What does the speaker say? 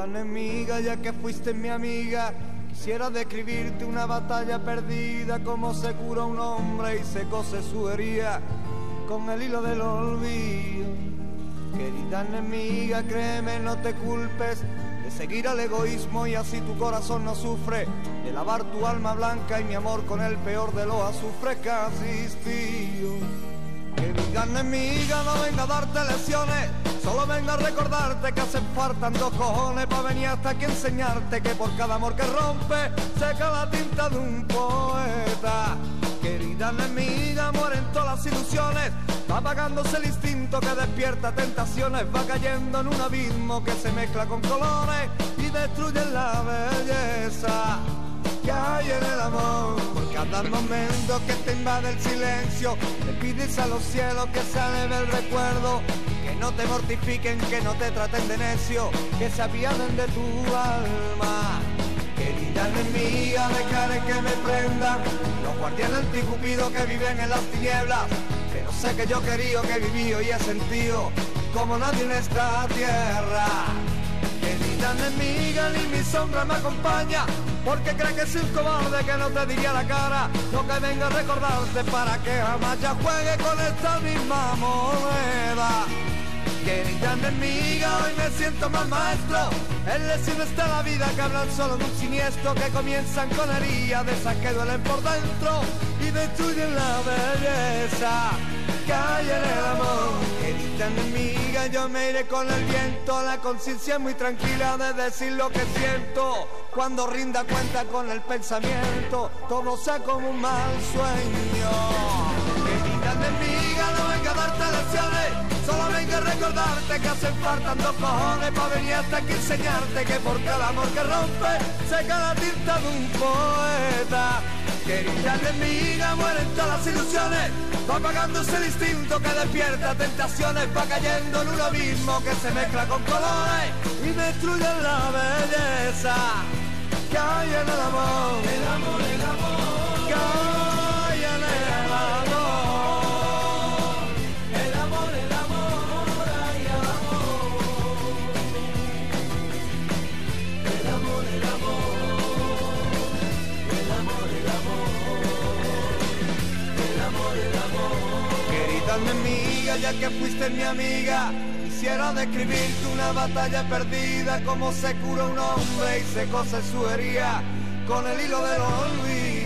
Querida enemiga, ya que fuiste mi amiga, quisiera describirte una batalla perdida, como se cura un hombre y se cose su herida con el hilo del olvido. Querida enemiga, créeme, no te culpes de seguir al egoísmo y así tu corazón no sufre, de lavar tu alma blanca y mi amor con el peor de los azufres que has existido. Querida enemiga, no venga a darte lesiones, solo venga a recordarte que hacen falta dos cojones para venir hasta aquí enseñarte que por cada amor que rompe seca la tinta de un poeta. Querida enemiga, mueren todas las ilusiones, va apagándose el instinto que despierta tentaciones, va cayendo en un abismo que se mezcla con colores y destruye la belleza que hay en el amor. Por cada momento que te invade el silencio, le pides a los cielos que se el recuerdo, no te mortifiquen, que no te traten de necio, que se apiaden de tu alma. Querida enemiga, dejaré que me prendan los guardianes anticupidos que viven en las tinieblas. Pero sé que yo quería, que vivido y he sentido como nadie en esta tierra. Querida enemiga, ni mi sombra me acompaña, porque cree que soy un cobarde que no te diría la cara. Lo que venga a recordarte para que jamás ya juegue con esta misma moneda. Querida enemiga, hoy me siento más maestro. El destino está la vida que hablan solo de un siniestro que comienzan con heridas de esas que duelen por dentro y destruyen la belleza que en el amor. Querida enemiga, yo me iré con el viento. La conciencia es muy tranquila de decir lo que siento. Cuando rinda cuenta con el pensamiento, todo sea como un mal sueño. Querida enemiga, no venga a darte recordarte que hacen falta dos cojones para venir hasta aquí enseñarte que por cada amor que rompe seca la tinta de un poeta. Querida enemiga, mueren todas las ilusiones, va apagándose el instinto que despierta tentaciones, va cayendo en un abismo que se mezcla con colores y destruye la belleza que hay en el amor. Querida enemiga, ya que fuiste mi amiga. Quisiera describirte una batalla perdida, como se cura un hombre y se cose su herida con el hilo del olvido.